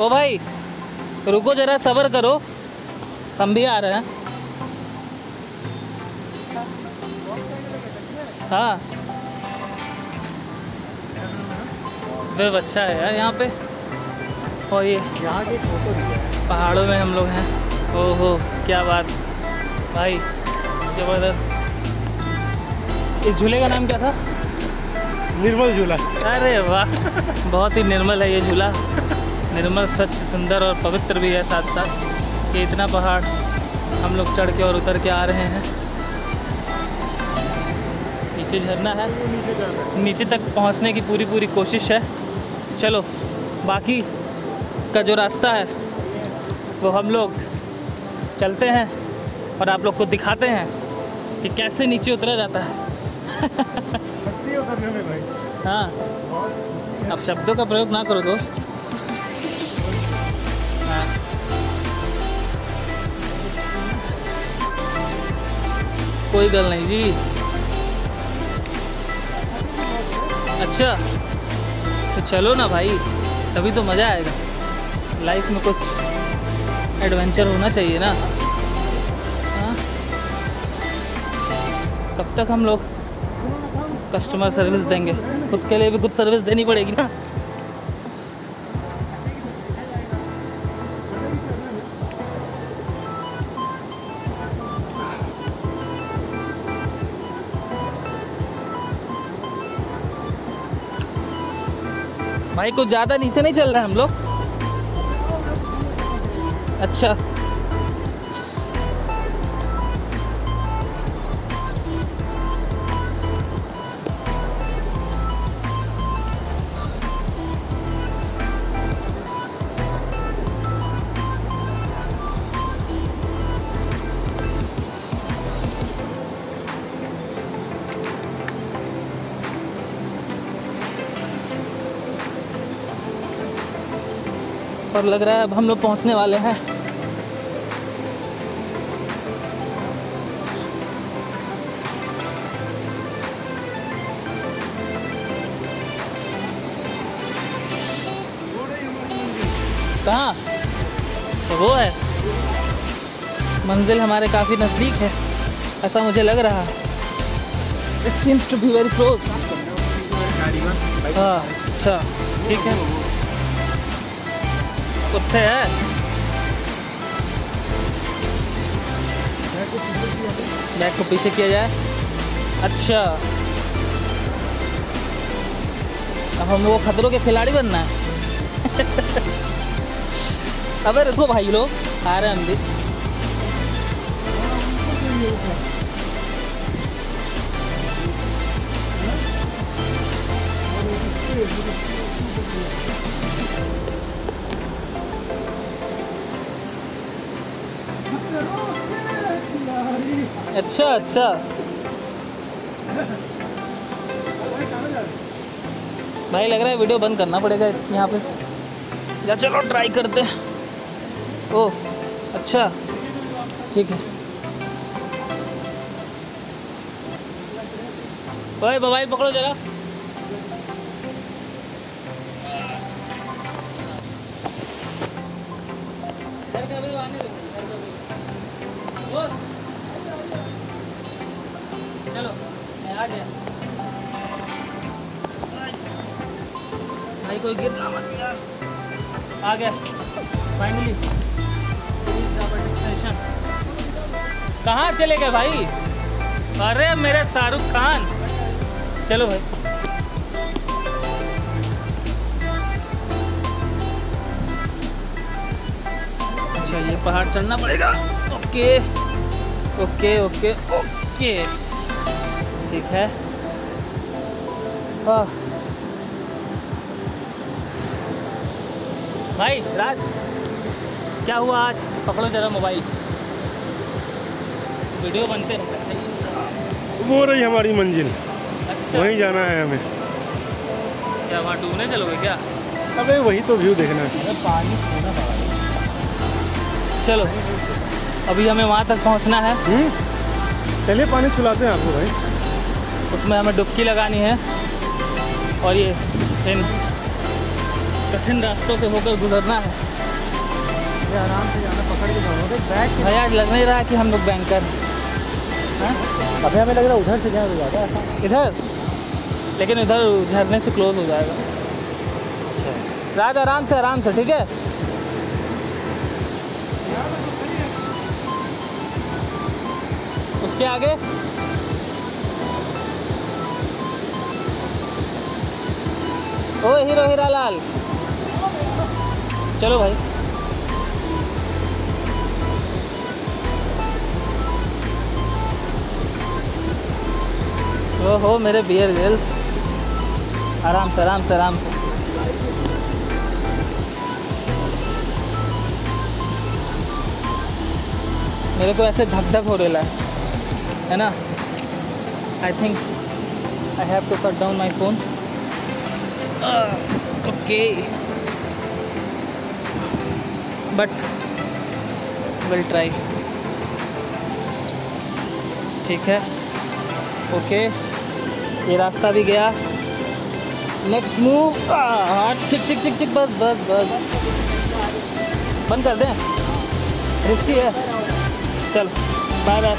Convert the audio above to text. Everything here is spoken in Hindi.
ओ भाई रुको जरा सबर करो। हम भी आ रहे हैं। हाँ। वेब अच्छा है यार यहाँ पे। और ये यहाँ की फ़ोटो पहाड़ों में हम लोग हैं। ओहो क्या बात। भाई ज़बरदस्त। इस झूले का नाम क्या था? निर्मल झूला। अरे वाह बहुत ही निर्मल है ये झूला। निर्मल स्वच्छ सुंदर और पवित्र भी है साथ साथ ये इतना पहाड़ हम लोग चढ़ के और उतर के आ रहे हैं। नीचे झरना है। नीचे तक पहुँचने की पूरी पूरी कोशिश है। चलो बाकी का जो रास्ता है वो हम लोग चलते हैं और आप लोग को दिखाते हैं कि कैसे नीचे उतरा जाता है। है हाँ। अब शब्दों का प्रयोग ना करो दोस्त। कोई गल नहीं जी। अच्छा तो चलो ना भाई, तभी तो मज़ा आएगा। लाइफ में कुछ एडवेंचर होना चाहिए ना। हाँ? कब तक हम लोग कस्टमर सर्विस देंगे? खुद के लिए भी कुछ सर्विस देनी पड़ेगी ना। भाई कुछ ज़्यादा नीचे नहीं चल रहे हम लोग? अच्छा। और लग रहा है, अब हम लोग पहुँचने वाले हैं। कहाँ? तो वो है। मंजिल हमारे काफ़ी नज़दीक है, ऐसा मुझे लग रहा it seems to be very close हाँ अच्छा ठीक है। कुत्ते है। बैग को पीछे किया जाए। अच्छा। अब हम वो खतरों के खिलाड़ी बनना है। अबे रुको भाई लोग, आ रहे हैं हम भी। अच्छा अच्छा। भाई लग रहा है वीडियो बंद करना पड़ेगा यहाँ पे। या चलो ट्राई करते ओह अच्छा। ठीक है। ओए मोबाइल पकड़ो जरा। आने दो, भाई, कोई गिर ना मत यार आ गया। फाइनली स्टेशन कहाँ चले गए भाई? अरे मेरे शाहरुख खान। चलो भाई। अच्छा ये पहाड़ चढ़ना पड़ेगा। ओके। Okay okay okay. ठीक है। हाँ। भाई राज क्या हुआ आज? पकड़ो जरा मोबाइल। वीडियो बनते रहना चाहिए वो रही हमारी मंजिल। अच्छा। वहीं जाना है हमें। क्या वहाँ डूबने चलोगे क्या? अबे वही तो व्यू देखना है। पानी चलो अभी हमें वहाँ तक पहुँचना है। हम्म? चलिए पानी छुलाते हैं आपको भाई। उसमें हमें डुबकी लगानी है। और ये इन कठिन रास्तों से होकर गुजरना है। ये आराम से जाना पकड़ के जाओ। अरे बैग भैया लग नहीं रहा कि हम लोग बैंकर हैं। अभी हमें लग रहा है उधर से जाए तो ज़्यादा आसान इधर? लेकिन इधर झरने से क्लोज हो जाएगा। राज आराम से आराम से ठीक है? उसके आगे? ओ हीरो हीरा लाल। चलो भाई। ओहो मेरे बियर गर्ल्स आराम से आराम से आराम से। मेरे को ऐसे धक धक हो रहा है है ना? I think I have to shut down my phone okay but will try ठीक है? ओके ये रास्ता भी गया. नेक्स्ट मूव ठीक ठीक ठीक ठीक, बस बस बस. बंद कर दें? रिस्की है. चल. Bye bye